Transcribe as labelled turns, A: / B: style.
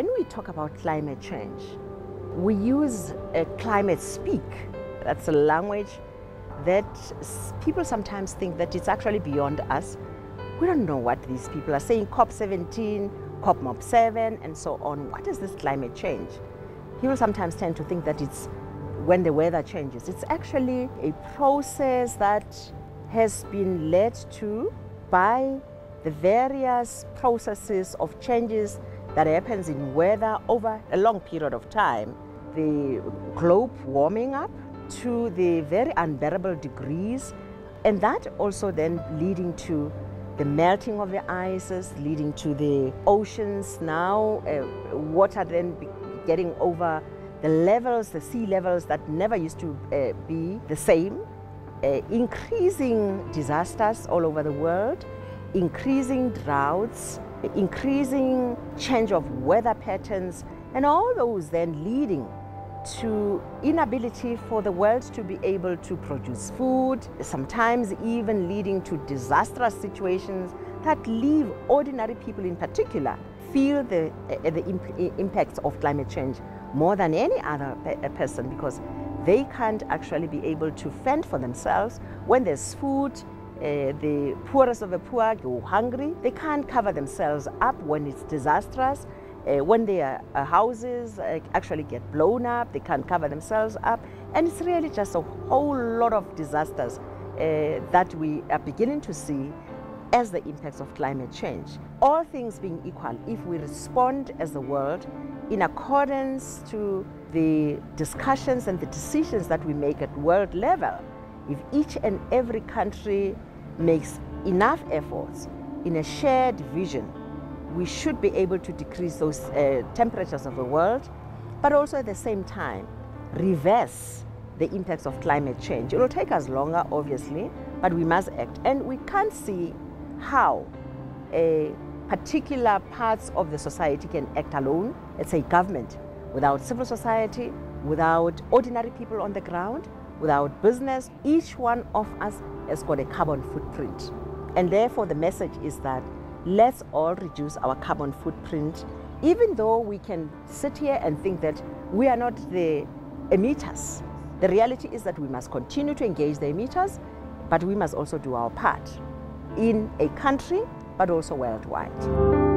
A: when we talk about climate change, we use a climate speak. That's a language that people sometimes think that it's actually beyond us. We don't know what these people are saying. COP17, COP 7, and so on. What is this climate change? People sometimes tend to think that it's when the weather changes. It's actually a process that has been led to by the various processes of changes that happens in weather over a long period of time. The globe warming up to the very unbearable degrees, and that also then leading to the melting of the ices, leading to the oceans now, uh, water then getting over the levels, the sea levels that never used to uh, be the same, uh, increasing disasters all over the world, increasing droughts, increasing change of weather patterns, and all those then leading to inability for the world to be able to produce food, sometimes even leading to disastrous situations that leave ordinary people in particular feel the, uh, the imp impacts of climate change more than any other pe person because they can't actually be able to fend for themselves when there's food uh, the poorest of the poor go hungry. They can't cover themselves up when it's disastrous. Uh, when their uh, houses uh, actually get blown up, they can't cover themselves up. And it's really just a whole lot of disasters uh, that we are beginning to see as the impacts of climate change. All things being equal, if we respond as the world in accordance to the discussions and the decisions that we make at world level, if each and every country makes enough efforts in a shared vision, we should be able to decrease those uh, temperatures of the world, but also at the same time reverse the impacts of climate change. It will take us longer, obviously, but we must act. And we can't see how a particular parts of the society can act alone. Let's say government, without civil society, without ordinary people on the ground, without business. Each one of us has got a carbon footprint. And therefore, the message is that let's all reduce our carbon footprint, even though we can sit here and think that we are not the emitters. The reality is that we must continue to engage the emitters, but we must also do our part in a country, but also worldwide.